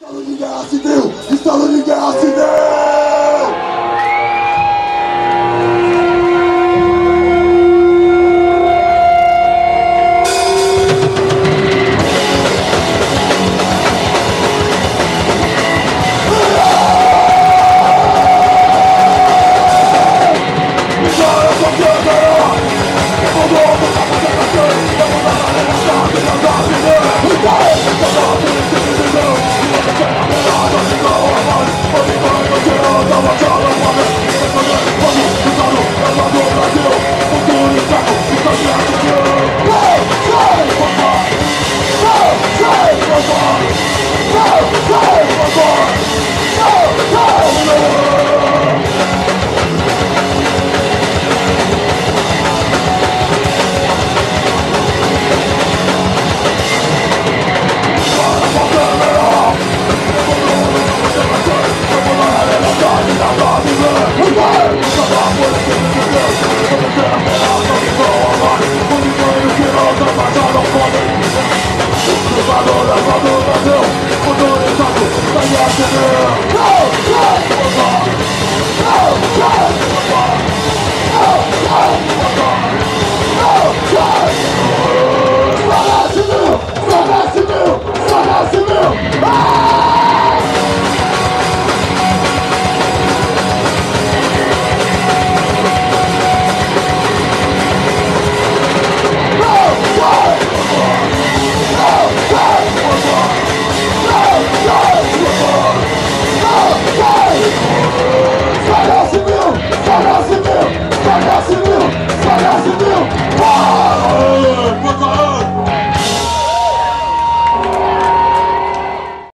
Estalo de guerra civil! Estalo de guerra civil! all the woman.